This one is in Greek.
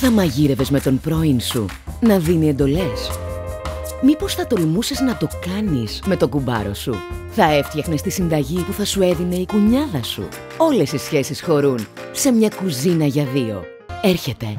Θα μαγείρευες με τον πρώην σου να δίνει εντολές. Μήπως θα τολμούσες να το κάνεις με το κουμπάρο σου; Θα έφτιαχνες τη συνταγή που θα σου έδινε η κουνιάδα σου. Όλες οι σχέσεις χωρούν σε μια κουζίνα για δύο. Έρχεται